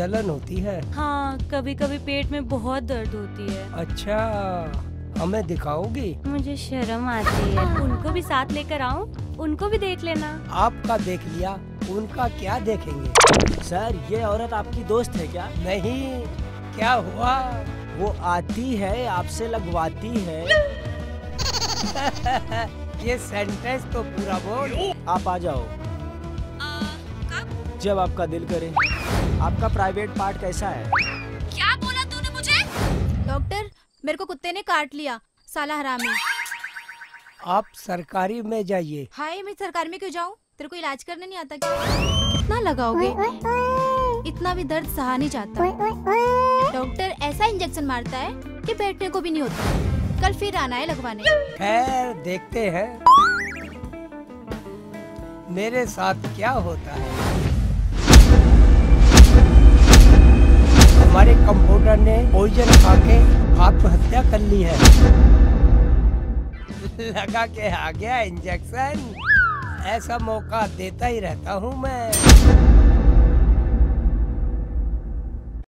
जलन होती है? हाँ कभी कभी पेट में बहुत दर्द होती है। अच्छा हमें दिखाओगी? मुझे शर्म आती है। उनको भी साथ लेकर आऊँ? उनको भी देख लेना। आपका देख लिया उनका क्या देखेंगे? सर ये औरत आपकी दोस्त है क्या? नहीं क्या हुआ? वो आती है आपसे लगवाती है। ये सेंटेंस तो पूरा बोल। आप आ जाओ। आ, जब आपका दिल करे। आपका प्राइवेट पार्ट कैसा है? क्या बोला तूने मुझे? डॉक्टर मेरे को कुत्ते ने काट लिया साला हरामी। आप सरकारी में जाइए। हाय मैं सरकारी में क्यों जाऊँ? तेरे को इलाज करने नहीं आता क्या? कितना लगाओगे? इतना भी दर्द सहा नहीं जाता। डॉक्टर ऐसा इंजेक्शन मारता है कि बैठने को भी नहीं होता। कल फिर आना है लगवाने। खैर देखते हैं। मेरे साथ क्या होता है? ने पॉइजन खा के आत्महत्या कर ली है। लगा के आ गया इंजेक्शन। ऐसा मौका देता ही रहता हूँ मैं।